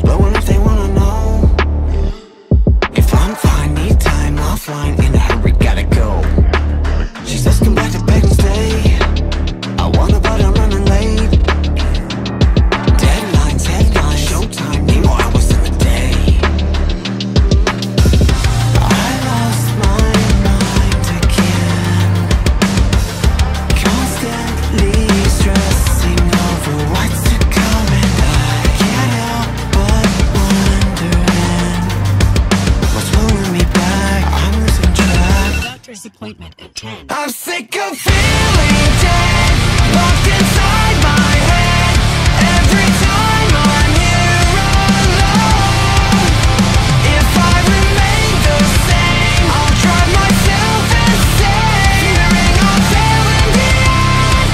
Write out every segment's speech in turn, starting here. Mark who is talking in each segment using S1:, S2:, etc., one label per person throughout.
S1: blowing up.
S2: doctor's appointment at
S1: 10. I'm sick of feeling dead, locked inside my head. Every time I'm here alone, if I remain the same, I'll drive myself insane. Fearing I'll fail in the end,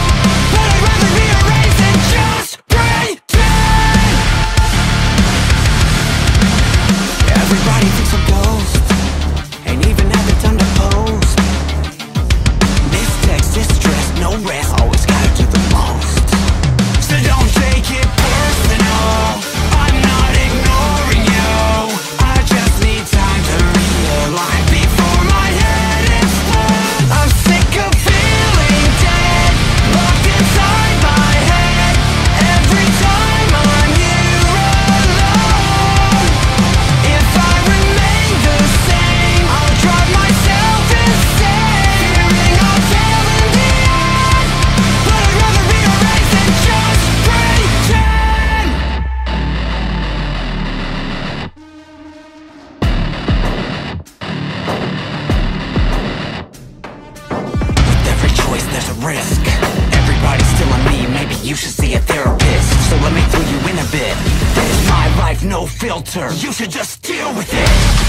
S1: but I'd rather be erased than just pretend. Everybody thinks I'm you should see a therapist. So let me fill you in a bit. This is my life, no filter. You should just deal with it